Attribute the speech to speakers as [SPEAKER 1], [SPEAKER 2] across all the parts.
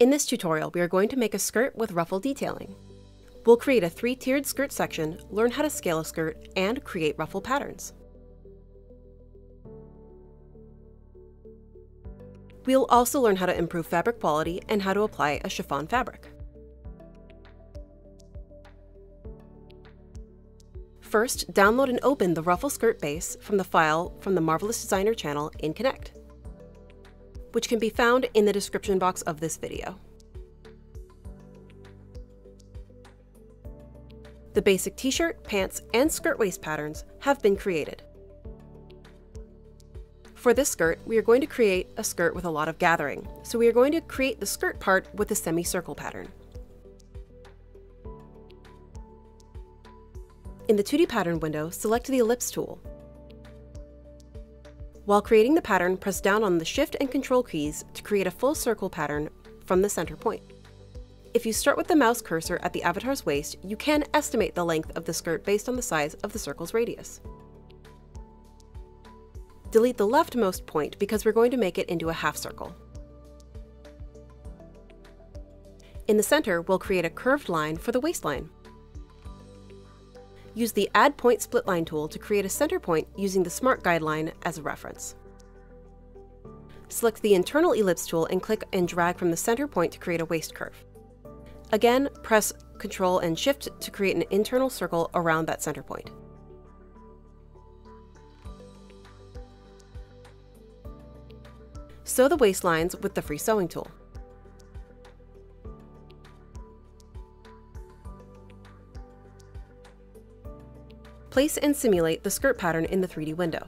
[SPEAKER 1] In this tutorial, we are going to make a skirt with ruffle detailing. We'll create a three-tiered skirt section, learn how to scale a skirt, and create ruffle patterns. We'll also learn how to improve fabric quality and how to apply a chiffon fabric. First, download and open the ruffle skirt base from the file from the Marvelous Designer channel in Connect, which can be found in the description box of this video. The basic t-shirt, pants, and skirt waist patterns have been created. For this skirt, we are going to create a skirt with a lot of gathering, so we are going to create the skirt part with a semicircle pattern. In the 2D pattern window, select the ellipse tool. While creating the pattern, press down on the Shift and Control keys to create a full circle pattern from the center point. If you start with the mouse cursor at the avatar's waist, you can estimate the length of the skirt based on the size of the circle's radius. Delete the leftmost point because we're going to make it into a half circle. In the center, we'll create a curved line for the waistline. Use the Add Point Splitline tool to create a center point using the Smart Guideline as a reference. Select the internal ellipse tool and click and drag from the center point to create a waist curve. Again, press Ctrl and Shift to create an internal circle around that center point. Sew the waistlines with the free sewing tool. Place and simulate the skirt pattern in the 3D window.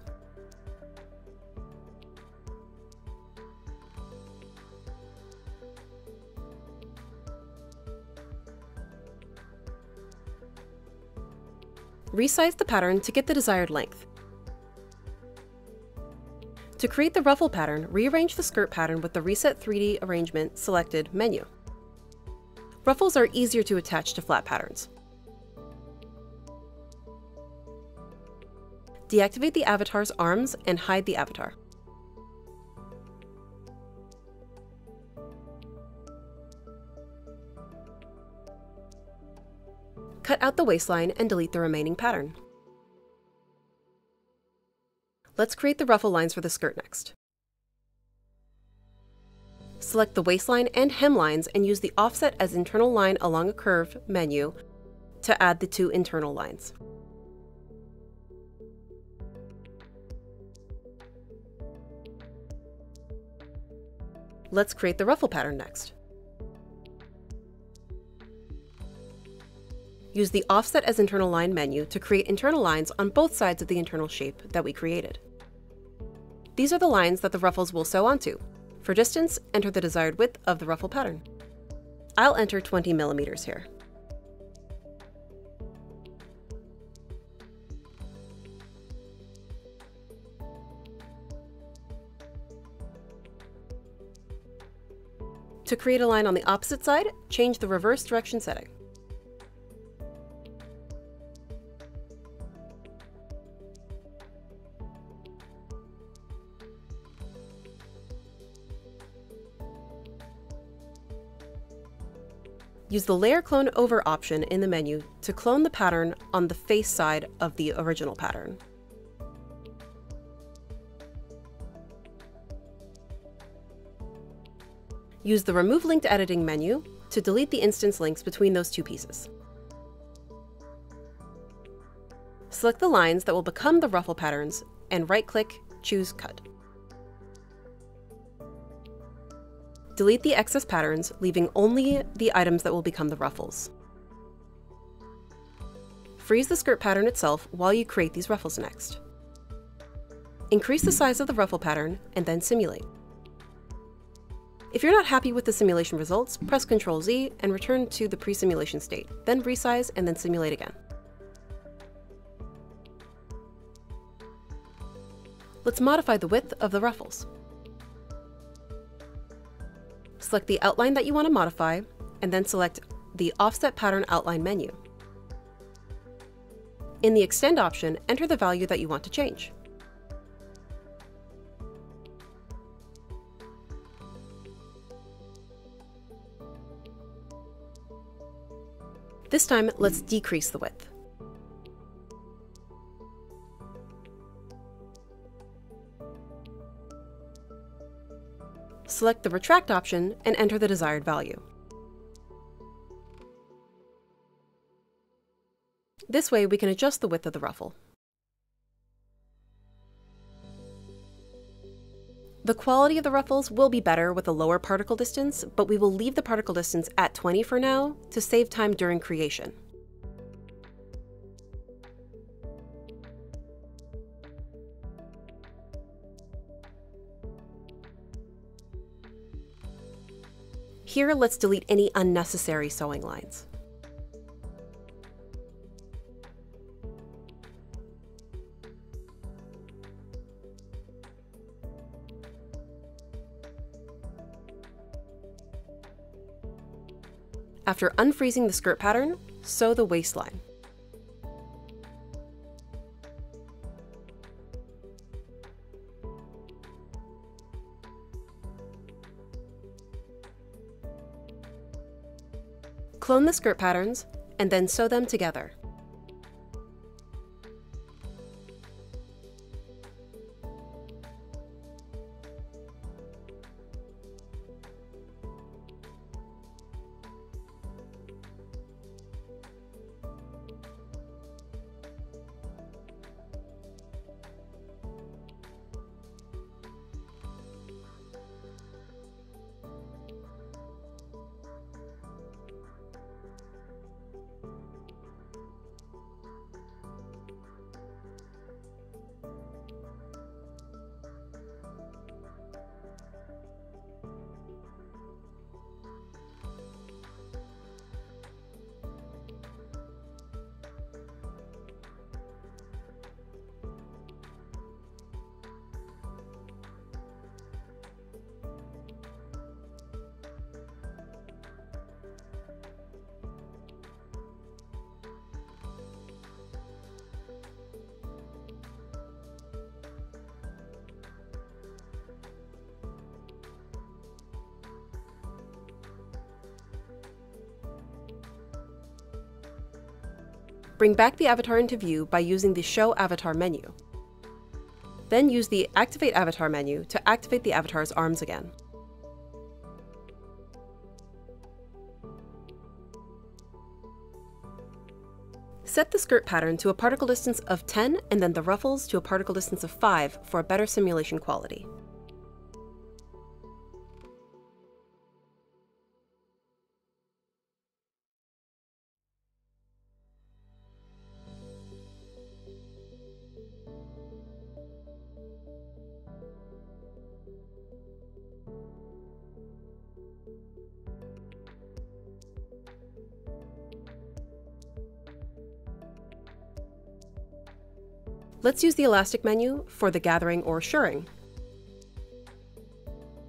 [SPEAKER 1] Resize the pattern to get the desired length. To create the ruffle pattern, rearrange the skirt pattern with the Reset 3D Arrangement selected menu. Ruffles are easier to attach to flat patterns. Deactivate the avatar's arms and hide the avatar. Cut out the waistline and delete the remaining pattern. Let's create the ruffle lines for the skirt next. Select the waistline and hemlines and use the Offset as Internal Line along a curve menu to add the two internal lines. Let's create the ruffle pattern next. Use the Offset as Internal Line menu to create internal lines on both sides of the internal shape that we created. These are the lines that the ruffles will sew onto. For distance, enter the desired width of the ruffle pattern. I'll enter 20 millimeters here. To create a line on the opposite side, change the reverse direction setting. Use the Layer Clone Over option in the menu to clone the pattern on the face side of the original pattern. Use the Remove Linked Editing menu to delete the instance links between those two pieces. Select the lines that will become the ruffle patterns and right-click, choose Cut. Delete the excess patterns, leaving only the items that will become the ruffles. Freeze the skirt pattern itself while you create these ruffles next. Increase the size of the ruffle pattern and then simulate. If you're not happy with the simulation results, press Ctrl Z and return to the pre-simulation state, then resize and then simulate again. Let's modify the width of the ruffles. Select the outline that you want to modify, and then select the Offset Pattern Outline menu. In the Extend option, enter the value that you want to change. This time, let's decrease the width. Select the Retract option and enter the desired value. This way we can adjust the width of the ruffle. The quality of the ruffles will be better with a lower particle distance, but we will leave the particle distance at 20 for now to save time during creation. Here, let's delete any unnecessary sewing lines. After unfreezing the skirt pattern, sew the waistline. Clone the skirt patterns, and then sew them together. Bring back the avatar into view by using the Show Avatar menu. Then use the Activate Avatar menu to activate the avatar's arms again. Set the skirt pattern to a particle distance of 10 and then the ruffles to a particle distance of 5 for a better simulation quality. Let's use the elastic menu for the gathering or shirring.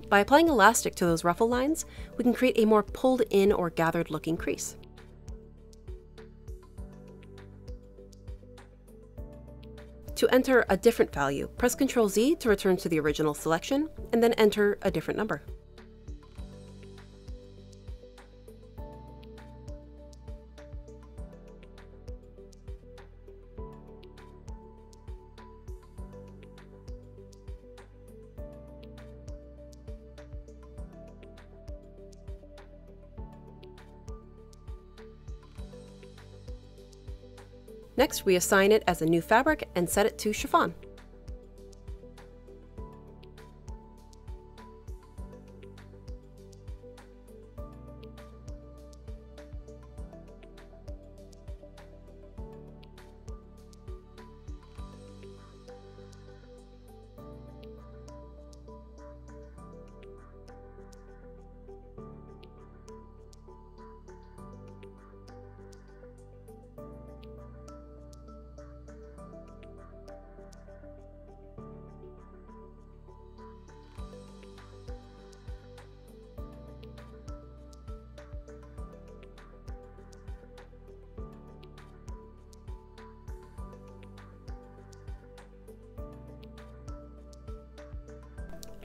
[SPEAKER 1] By applying elastic to those ruffle lines, we can create a more pulled in or gathered looking crease. To enter a different value, press Ctrl Z to return to the original selection, and then enter a different number. Next, we assign it as a new fabric and set it to chiffon.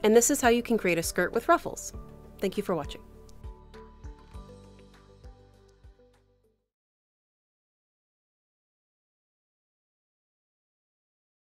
[SPEAKER 1] And this is how you can create a skirt with ruffles. Thank you for watching.